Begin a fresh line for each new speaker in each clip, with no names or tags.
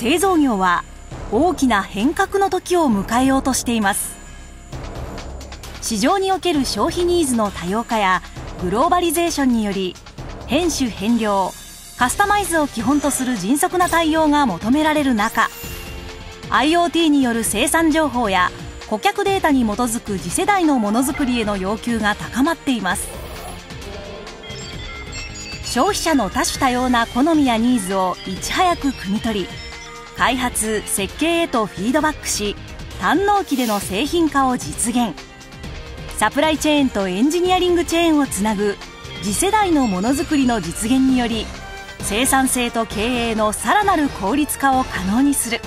製造業は大きな変革の時を迎えようとしています。市場における消費ニーズの多様化やグローバリゼーションにより変種変量カスタマイズを基本とする迅速な対応が求められる中 IoT による生産情報や顧客データに基づく次世代のものづくりへの要求が高まっています。消費者の多種多様な好みやニーズをいち早く汲み取り開発設計へとフィードバックし堪能期での製品化を実現。サプライチェーンとエンジニアリングチェーンをつなぐ次世代のものづくりの実現により生産性と経営のさらなる効率化を可能にする。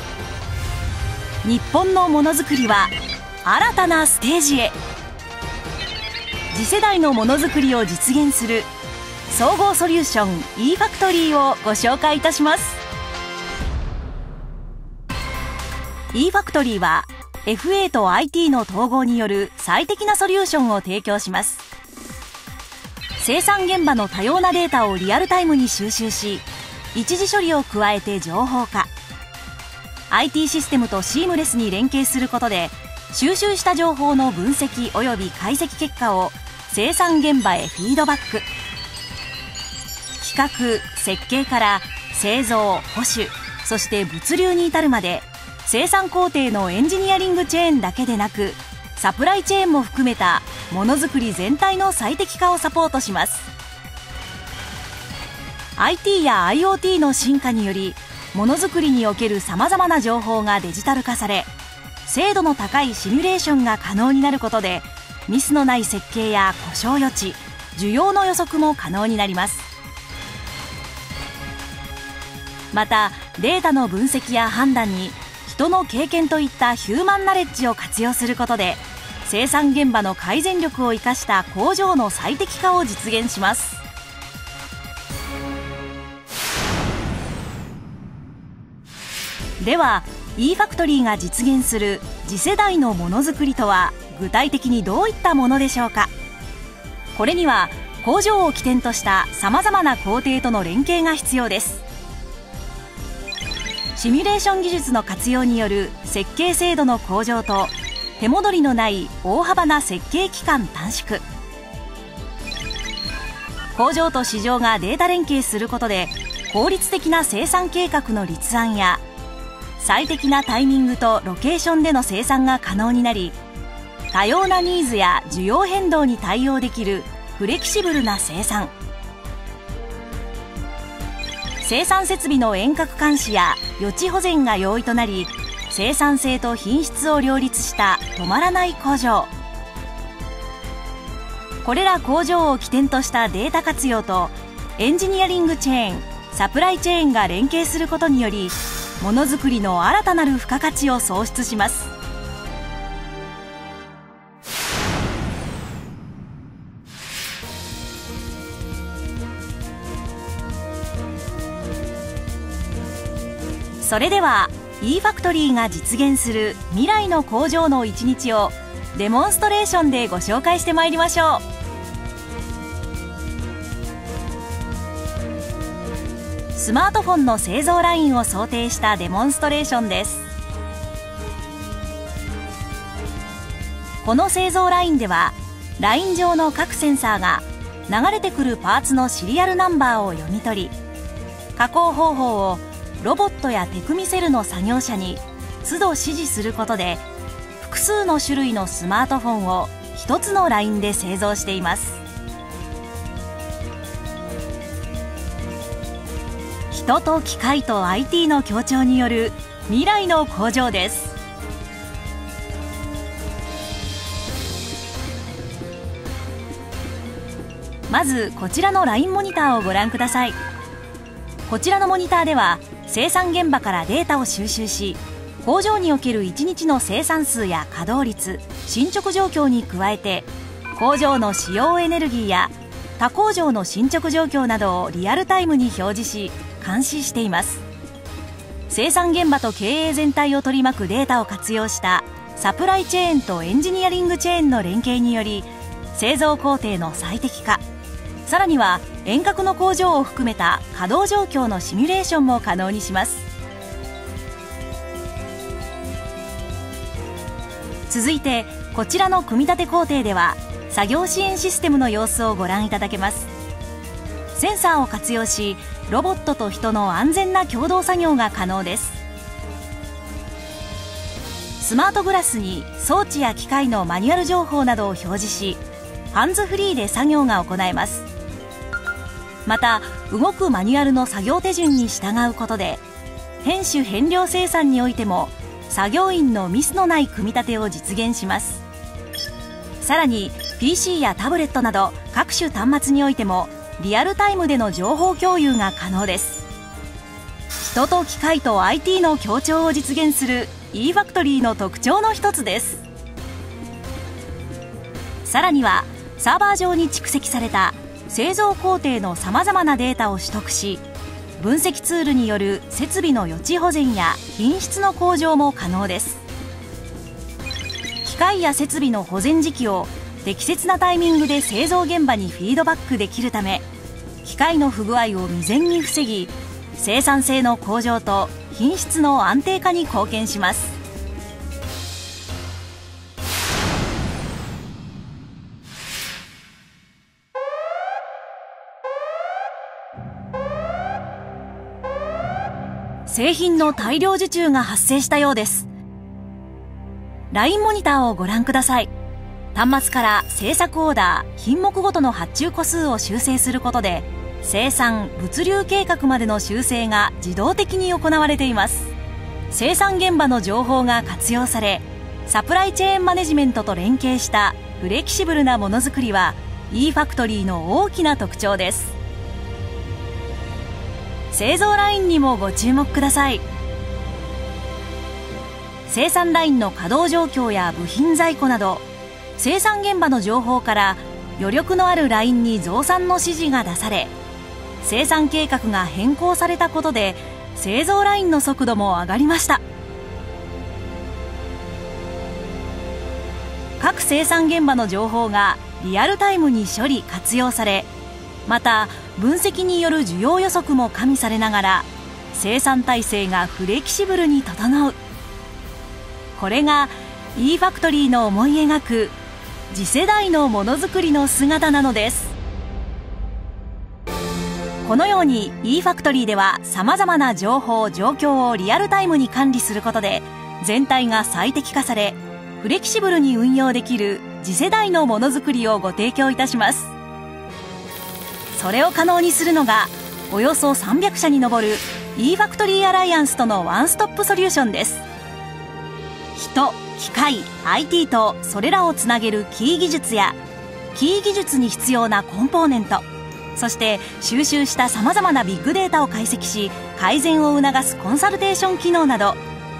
日本のものづくりは新たなステージへ。次世代のものづくりを実現する総合ソリューション e ファクトリーをご紹介いたします。E ファクトリーは FA と IT の統合による最適なソリューションを提供します。生産現場の多様なデータをリアルタイムに収集し一時処理を加えて情報化。IT システムとシームレスに連携することで収集した情報の分析及び解析結果を生産現場へフィードバック。企画設計から製造保守そして物流に至るまで生産工程のエンジニアリングチェーンだけでなくサプライチェーンも含めたものづくり全体の最適化をサポートします。IT や IoT の進化によりものづくりにおけるさまざまな情報がデジタル化され精度の高いシミュレーションが可能になることでミスのない設計や故障予知需要の予測も可能になります。またデータの分析や判断に人の経験といったヒューマンナレッジを活用することで生産現場の改善力を生かした工場の最適化を実現します。では e ファクトリーが実現する次世代のものづくりとは具体的にどういったものでしょうか。これには工場を起点としたさまざまな工程との連携が必要です。シミュレーション技術の活用による設計精度の向上と手戻りのない大幅な設計期間短縮。工場と市場がデータ連携することで効率的な生産計画の立案や最適なタイミングとロケーションでの生産が可能になり多様なニーズや需要変動に対応できるフレキシブルな生産。生産設備の遠隔監視や予知保全が容易となり生産性と品質を両立した止まらない工場。これら工場を起点としたデータ活用とエンジニアリングチェーンサプライチェーンが連携することによりものづくりの新たなる付加価値を創出します。それでは e ファクトリーが実現する未来の工場の一日をデモンストレーションでご紹介してまいりましょう。スマートフォンの製造ラインを想定したデモンストレーションです。この製造ラインではライン上の各センサーが流れてくるパーツのシリアルナンバーを読み取り加工方法をロボットやテクミセルの作業者に都度指示することで複数の種類のスマートフォンを一つのラインで製造しています。人と機械と IT の協調による未来の工場です。まずこちらのラインモニターをご覧ください。こちらのモニターでは生産現場からデータを収集し工場における1日の生産数や稼働率進捗状況に加えて工場の使用エネルギーや他工場の進捗状況などをリアルタイムに表示し監視しています。生産現場と経営全体を取り巻くデータを活用したサプライチェーンとエンジニアリングチェーンの連携により製造工程の最適化さらには遠隔の工場を含めた稼働状況のシミュレーションも可能にします。続いてこちらの組み立て工程では作業支援システムの様子をご覧いただけます。センサーを活用しロボットと人の安全な共同作業が可能です。スマートグラスに装置や機械のマニュアル情報などを表示しハンズフリーで作業が行えます。また動くマニュアルの作業手順に従うことで編集変量生産においても作業員のミスのない組み立てを実現します。さらに PC やタブレットなど各種端末においてもリアルタイムでの情報共有が可能です。人と機械と IT の協調を実現する e ファクトリーの特徴の一つです。さらにはサーバー上に蓄積された製造工程のさまざまなデータを取得し分析ツールによる設備の予知保全や品質の向上も可能です。機械や設備の保全時期を適切なタイミングで製造現場にフィードバックできるため機械の不具合を未然に防ぎ生産性の向上と品質の安定化に貢献します。製品の大量受注が発生したようです。LINE モニターをご覧ください。端末から製作オーダー品目ごとの発注個数を修正することで生産物流計画までの修正が自動的に行われています。生産現場の情報が活用されサプライチェーンマネジメントと連携したフレキシブルなものづくりは e ファクトリーの大きな特徴です。製造ラインにもご注目ください。生産ラインの稼働状況や部品在庫など生産現場の情報から余力のあるラインに増産の指示が出され生産計画が変更されたことで製造ラインの速度も上がりました。各生産現場の情報がリアルタイムに処理活用されまた分析による需要予測も加味されながら生産体制がフレキシブルに整う。これが e ファクトリーの思い描く次世代のものづくりの姿なのです。このように e ファクトリーではさまざまな情報状況をリアルタイムに管理することで全体が最適化されフレキシブルに運用できる次世代のものづくりをご提供いたします。それを可能にするのがおよそ300社に上る e ファクトリーアライアンスとのワンストップソリューションです。人機械 IT とそれらをつなげるキー技術やキー技術に必要なコンポーネントそして収集したさまざまなビッグデータを解析し改善を促すコンサルテーション機能など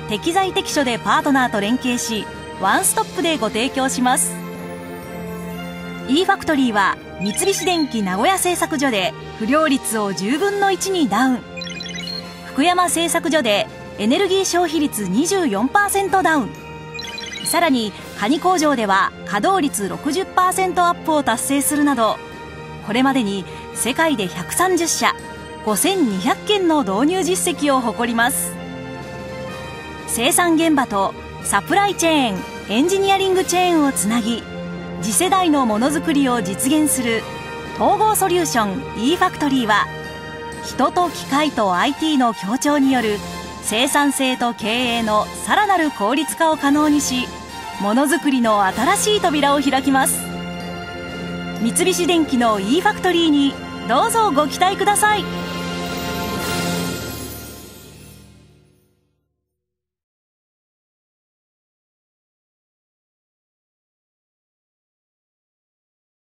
適材適所でパートナーと連携しワンストップでご提供します。E ファクトリーは三菱電機名古屋製作所で不良率を10分の1にダウン。福山製作所でエネルギー消費率24%ダウン。さらにカニ工場では稼働率60%アップを達成するなどこれまでに世界で130社5200件の導入実績を誇ります。生産現場とサプライチェーンエンジニアリングチェーンをつなぎ次世代のものづくりを実現する統合ソリューション e ファクトリーは人と機械と IT の協調による生産性と経営のさらなる効率化を可能にしものづくりの新しい扉を開きます。三菱電機の e ファクトリーにどうぞご期待ください。